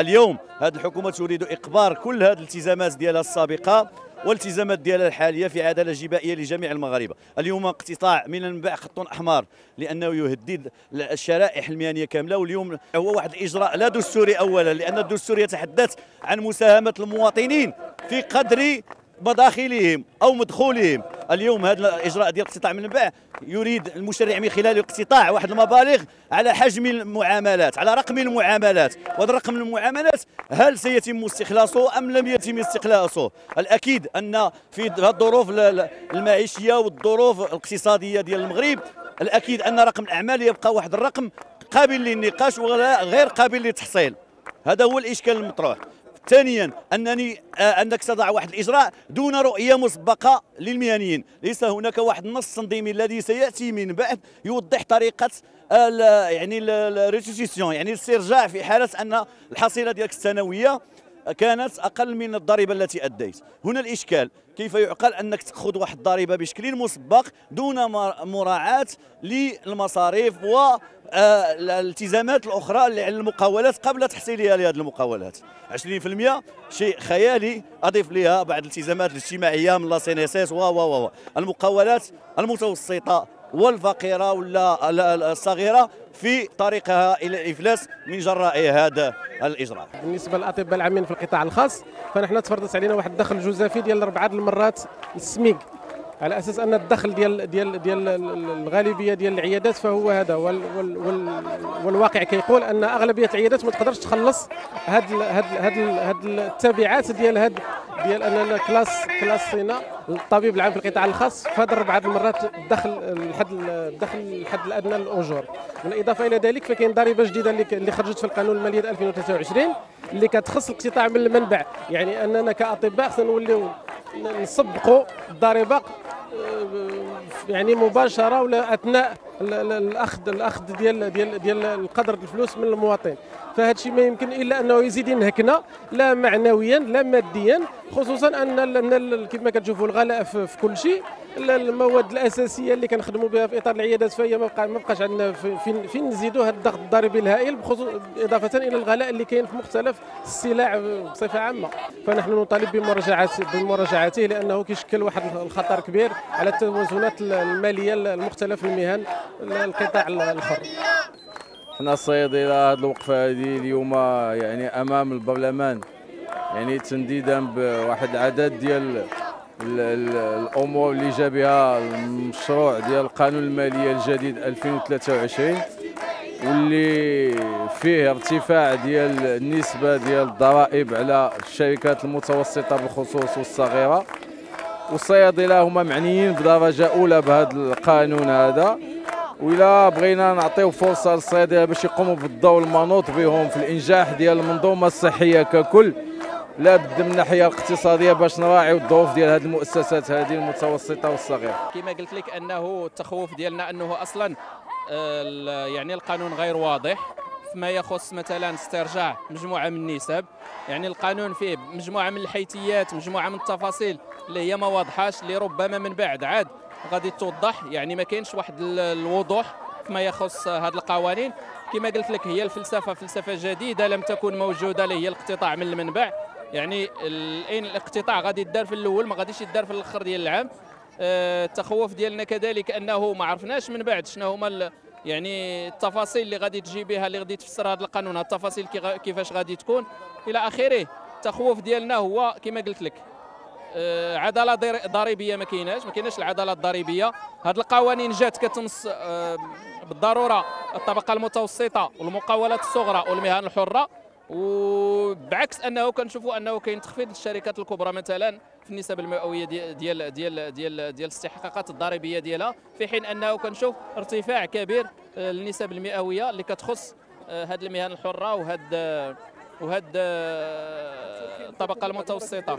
اليوم هذه الحكومة تريد إقبار كل هذه الالتزامات ديالها السابقة والالتزامات ديالها الحالية في عدالة جبائية لجميع المغاربة. اليوم اقتطاع من المنبع خط أحمر لأنه يهدد الشرائح المهنية كاملة واليوم هو واحد الإجراء لا دستوري اولا لأن الدستور يتحدث عن مساهمة المواطنين في قدر مداخلهم أو مدخولهم. اليوم هذا الإجراء ديال الاقتطاع من المنبع يريد المشرع من خلاله اقتطاع واحد المبالغ على حجم المعاملات على رقم المعاملات. وهذا رقم المعاملات هل سيتم استخلاصه أم لم يتم استخلاصه؟ الأكيد أن في الظروف المعيشية والظروف الاقتصادية ديال المغرب الأكيد أن رقم الأعمال يبقى واحد الرقم قابل للنقاش ولا غير قابل للتحصيل. هذا هو الإشكال المطروح. ثانيا أنني آه أنك تضع واحد الإجراء دون رؤية مسبقة للمهنيين ليس هناك واحد النص تنظيمي الذي سيأتي من بعد يوضح طريقة يعني ال restitution يعني الاسترجاع في حالة أن الحصيلة ديالك السنويه كانت أقل من الضريبة التي أديت. هنا الإشكال. كيف يعقل أنك تأخذ واحد الضريبة بشكل مسبق دون مراعاة للمصاريف والالتزامات الأخرى للمقاولات قبل تحصيلها لهذه المقاولات. 20% شيء خيالي أضيف لها بعض الالتزامات الاجتماعية من la CNSS و و. المقاولات المتوسطة والفقيرة ولا الصغيرة في طريقها إلى الافلاس من جراء هذا الإجراء. بالنسبة للأطباء العامين في القطاع الخاص فنحن تفرضت علينا واحد الدخل جزافي ديال أربعة المرات السميك على أساس أن الدخل ديال ديال ديال الغالبية ديال العيادات فهو هذا. وال وال وال والواقع كيقول أن أغلبية العيادات ما تقدرش تخلص هاد هاد هاد هاد التبعات ديال هاد ديال اننا كلاس كلاس سينا الطبيب العام في القطاع الخاص هذا اربعه المرات الدخل الحد الدخل الحد الأدنى للأجور. بالاضافه إلى ذلك فكاين ضريبة جديدة اللي خرجت في القانون المالي 2023 اللي كتخص الاقتطاع من المنبع. يعني أننا كأطباء خصنا نوليو نسبقوا الضريبة يعني مباشرة ولا أثناء الاخذ الأخذ ديال ديال ديال القدر الفلوس من المواطن فهذا ما يمكن إلا أنه يزيد ينهكنا لا معنويا لا ماديا خصوصا أن كما كتشوفوا الغلاء في, كل شيء المواد الأساسية اللي كنخدموا بها في إطار العيادات فهي ما بقاش عندنا فين فين نزيدوا هذا الضغط الضريبي الهائل إضافة إلى الغلاء اللي كاين في مختلف السلع بصفة عامة. فنحن نطالب بمراجعه بمراجعته لأنه كيشكل واحد الخطر كبير على التوازنات المالية لمختلف المهن القطاع الحر حنا الصيادله هذه الوقفة هذه اليوم يعني أمام البرلمان. يعني تنديدا بواحد العدد ديال الأمور اللي جا بها المشروع ديال القانون الماليه الجديد 2023 واللي فيه ارتفاع ديال النسبة ديال الضرائب على الشركات المتوسطة بالخصوص والصغيرة. والصيادله هما معنيين بدرجة أولى بهذا القانون هذا. وإلا بغينا نعطيو فرصة للصيادله باش يقوموا بالدور المنوط بهم في الإنجاح ديال المنظومة الصحية ككل. لا بد من الناحية الاقتصادية باش نراعيو الظروف ديال هذه المؤسسات هذه المتوسطة والصغيرة. كما قلت لك أنه التخوف ديالنا أنه أصلا آه، يعني القانون غير واضح فيما يخص مثلا استرجاع مجموعة من النسب. يعني القانون فيه مجموعة من الحيثيات مجموعة من التفاصيل اللي هي ما واضحاش اللي ربما من بعد عاد غادي توضح يعني ما كاينش واحد الوضوح فيما يخص هذه القوانين. كما قلت لك هي الفلسفة فلسفة جديدة لم تكن موجودة اللي هي الاقتطاع من المنبع. يعني الآن الاقتطاع غادي يدار في الأول ما غاديش يدار في الآخر ديال العام. آه، التخوف ديالنا كذلك أنه ما عرفناش من بعد شنو هما يعني التفاصيل اللي غادي تجي بها اللي غادي تفسر هذا القانون التفاصيل كيفاش غادي تكون. إلى آخره التخوف ديالنا هو كما قلت لك عدالة ضريبية ما كايناش ما كايناش العدالة الضريبية. هذه القوانين جات كتمس آه، بالضرورة الطبقة المتوسطة والمقاولات الصغرى والمهن الحرة. وبعكس أنه كنشوفوا أنه كاين تخفيض للشركات الكبرى مثلا في النسب المئوية ديال ديال ديال ديال, ديال الاستحقاقات الضريبية ديالها في حين أنه كنشوف ارتفاع كبير آه، للنسب المئوية اللي كتخص هذه المهن الحرة وهاد وهاد الطبقه المتوسطة.